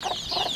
you.